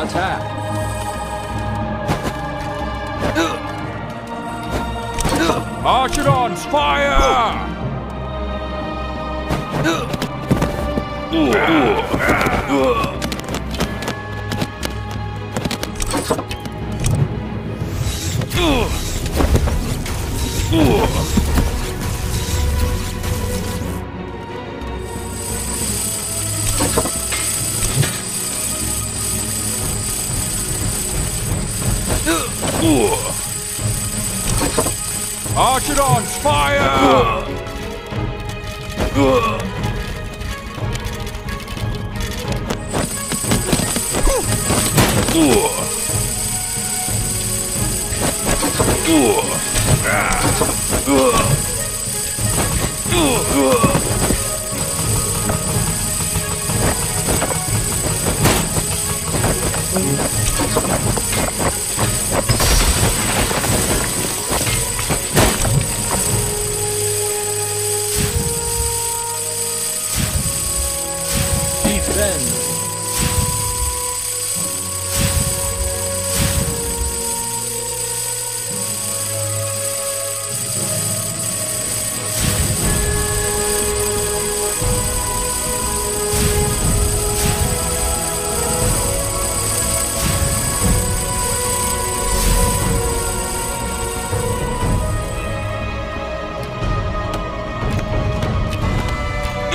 Attack! Archidons, fire! Archidons, fire!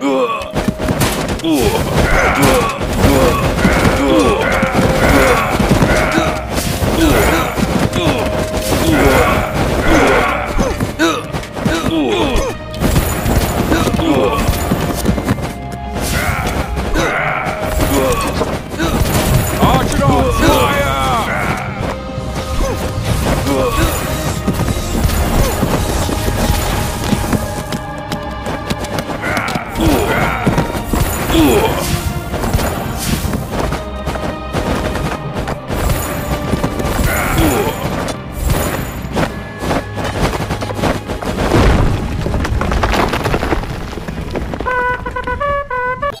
Ugh. Ugh. Ugh. Ugh.